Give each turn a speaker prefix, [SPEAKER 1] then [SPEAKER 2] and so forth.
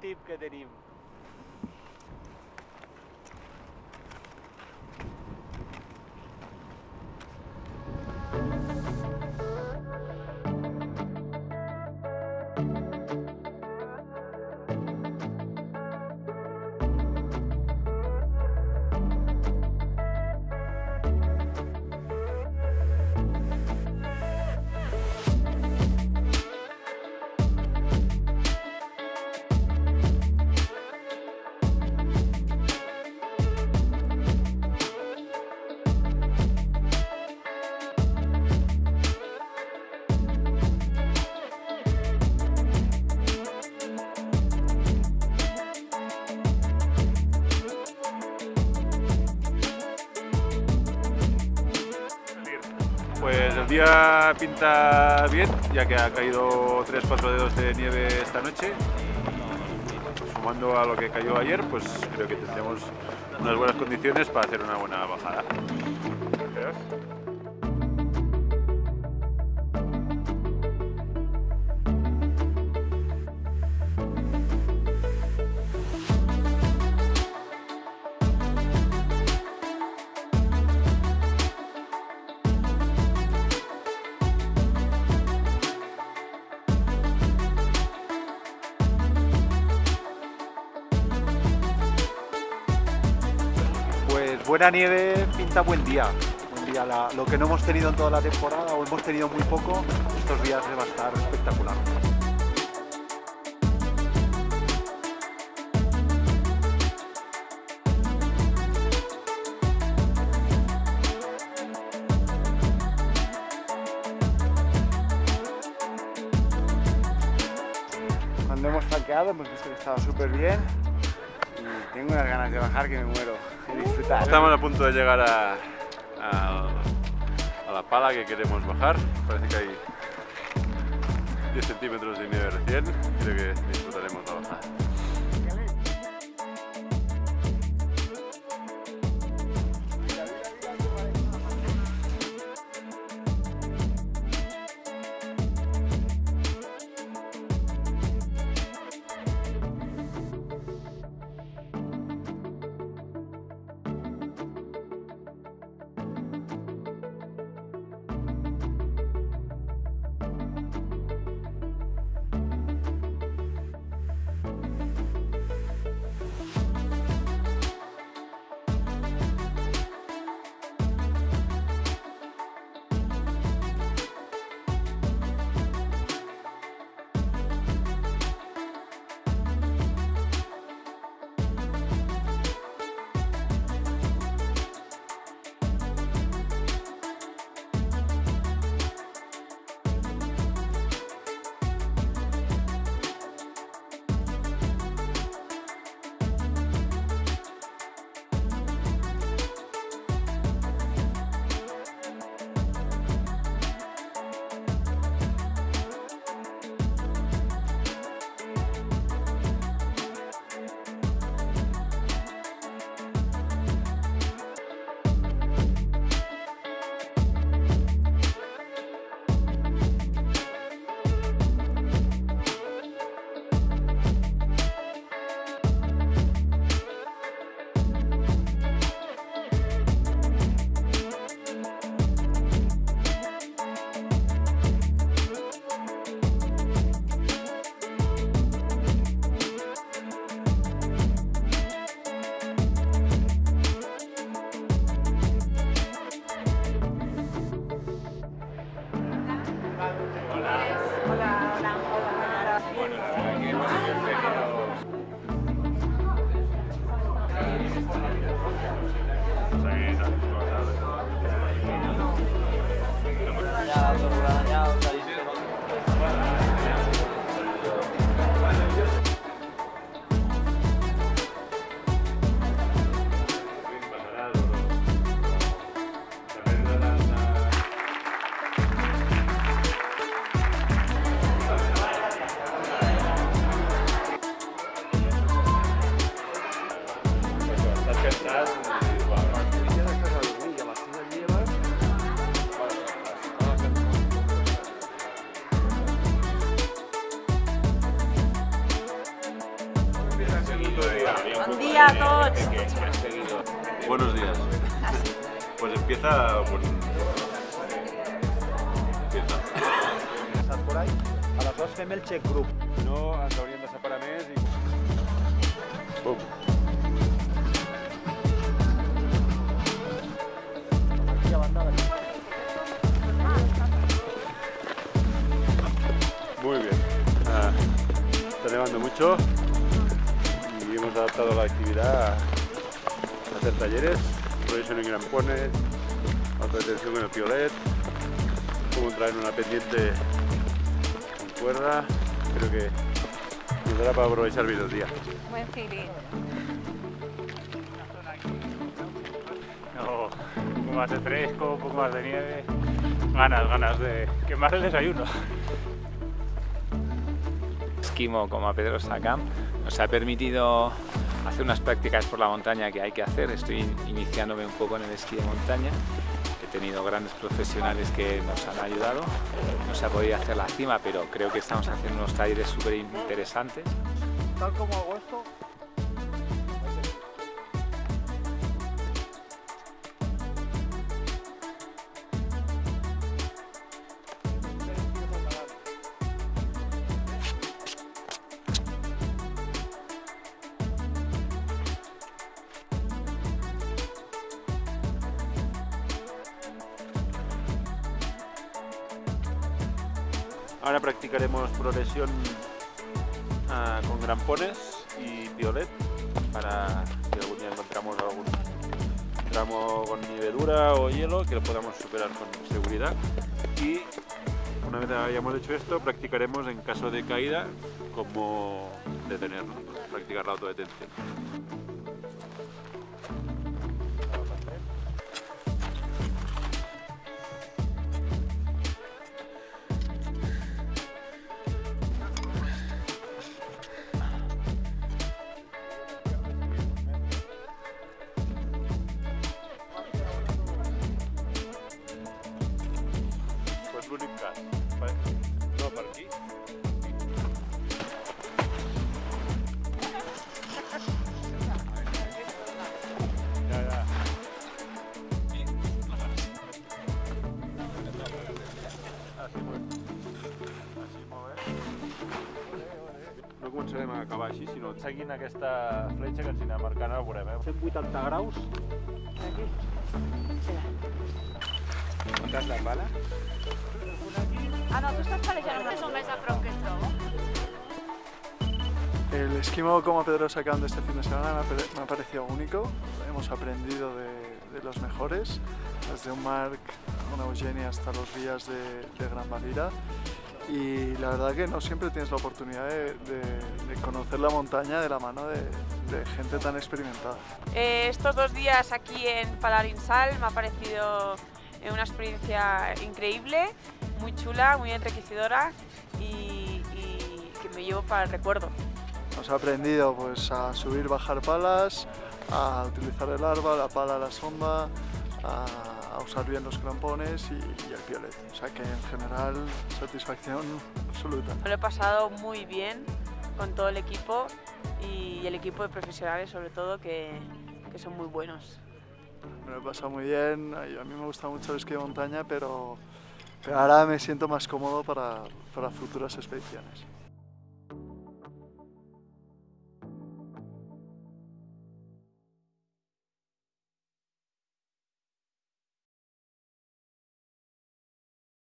[SPEAKER 1] típica de anime.
[SPEAKER 2] Pues el día pinta bien, ya que ha caído 3-4 dedos de nieve esta noche. Y sumando a lo que cayó ayer, pues creo que tendremos unas buenas condiciones para hacer una buena bajada.
[SPEAKER 3] Pues buena nieve pinta buen día. Buen día. Lo que no hemos tenido en toda la temporada o hemos tenido muy poco, estos días va a estar espectacular.
[SPEAKER 4] Cuando hemos tanqueado hemos visto que estaba súper bien y tengo unas ganas de bajar que me muero,
[SPEAKER 2] Estamos a punto de llegar a, a- a la pala que queremos bajar. Parece que hay 10 centímetros de nieve recién. Creo que
[SPEAKER 1] dia a tots.
[SPEAKER 2] Buenos días. Pues empieza. Bueno, empieza.
[SPEAKER 3] Por ahí. Aleshores fem el check group.
[SPEAKER 2] No, ens hauríem de separar més i... Bum.
[SPEAKER 3] Aquí a banda de
[SPEAKER 2] Muy bien. Ah, está nevando mucho adaptado la actividad a hacer talleres, progresión en grampones, autodetención en el piolet, cómo traer una pendiente con cuerda. Creo que nos dará para aprovechar bien el día.
[SPEAKER 1] Buen feeling.
[SPEAKER 5] No, un poco más de fresco, un poco más de nieve. Ganas, ganas de quemar el desayuno.
[SPEAKER 6] Esquimo como a Pedrosa Camp nos ha permitido hacer unas prácticas por la montaña que hay que hacer. Estoy iniciándome un poco en el esquí de montaña. He tenido grandes profesionales que nos han ayudado. No se ha podido hacer la cima, pero creo que estamos haciendo unos talleres súper interesantes.
[SPEAKER 2] Ahora practicaremos progresión ah, con grampones y violet para si algún día encontramos algún tramo con nieve dura o hielo que lo podamos superar con seguridad. Y una vez hayamos hecho esto, practicaremos en caso de caída cómo detenernos, practicar la autodetención. Per- No per aquí. Ja, ja. No començarem a acabar així, sinó seguint aquesta fletxa que ens anirà marcant, ara ho veurem. Eh?
[SPEAKER 3] 180 graus.
[SPEAKER 6] ¿Montas la pala?
[SPEAKER 1] Ah, no, tu estàs palejant una zona més a prop que trobo.
[SPEAKER 7] El esquimo como Pedrosa Camp de este fin de semana me ha, parecido único. Hemos aprendido de, de los mejores, desde un Marc, una Eugenia hasta los guías de, de Gran Valira. Y la verdad que no siempre tienes la oportunidad de, de- de conocer la montaña de la mano de, de gente tan experimentada.
[SPEAKER 8] Eh, estos dos días aquí en Palarinsal me ha parecido eh, una experiencia increíble, muy chula, muy enriquecedora y, y que me llevo para el recuerdo.
[SPEAKER 7] Hemos aprendido pues, a subir, bajar palas, a utilizar el arba, la pala, la sonda, a, a usar bien los crampones y, y el piolet. O sea que en general satisfacción absoluta.
[SPEAKER 8] Me lo he pasado muy bien con todo el equipo y el equipo de profesionales sobre todo que, que son muy buenos.
[SPEAKER 7] Me lo he pasado muy bien, a mí me gusta mucho el esquí de montaña, pero, pero ahora me siento más cómodo para, para futuras expediciones.